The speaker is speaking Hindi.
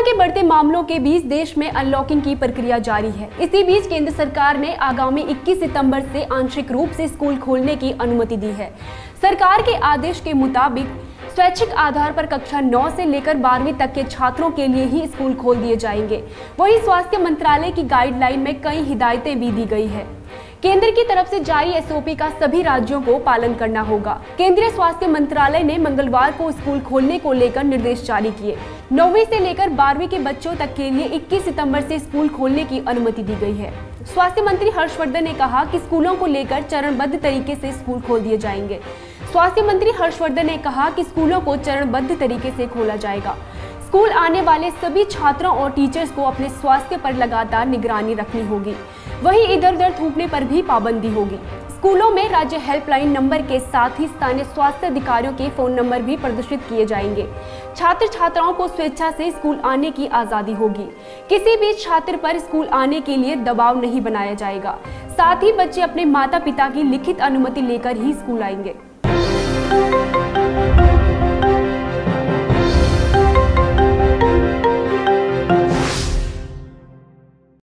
कोरोना के बढ़ते मामलों के बीच देश में अनलॉकिंग की प्रक्रिया जारी है। इसी बीच केंद्र सरकार ने आगामी 21 सितंबर से आंशिक रूप से स्कूल खोलने की अनुमति दी है। सरकार के आदेश के मुताबिक स्वैच्छिक आधार पर कक्षा 9 से लेकर 12वीं तक के छात्रों के लिए ही स्कूल खोल दिए जाएँगे। वहीं स्वास्थ्य मंत्रालय की गाइडलाइन में कई हिदायतें भी दी गई है। केंद्र की तरफ़ से जारी एसओपी का सभी राज्यों को पालन करना होगा। केंद्रीय स्वास्थ्य मंत्रालय ने मंगलवार को स्कूल खोलने को लेकर निर्देश जारी किए। नौवीं से लेकर बारहवीं के बच्चों तक के लिए 21 सितंबर से स्कूल खोलने की अनुमति दी गई है। स्वास्थ्य मंत्री हर्षवर्धन ने कहा कि स्कूलों को लेकर चरणबद्ध तरीके से स्कूल खोल दिए जाएँगे। स्वास्थ्य मंत्री हर्षवर्धन ने कहा कि स्कूलों को चरणबद्ध तरीके से खोला जाएगा। स्कूल आने वाले सभी छात्रों और टीचर्स को अपने स्वास्थ्य पर लगातार निगरानी रखनी होगी। वहीं इधर उधर थूकने पर भी पाबंदी होगी। स्कूलों में राज्य हेल्पलाइन नंबर के साथ ही स्थानीय स्वास्थ्य अधिकारियों के फ़ोन नंबर भी प्रदर्शित किए जाएँगे। छात्र छात्राओं को स्वेच्छा से स्कूल आने की आज़ादी होगी। किसी भी छात्र पर स्कूल आने के लिए दबाव नहीं बनाया जाएगा। साथ ही बच्चे अपने माता पिता की लिखित अनुमति लेकर ही स्कूल आएँगे।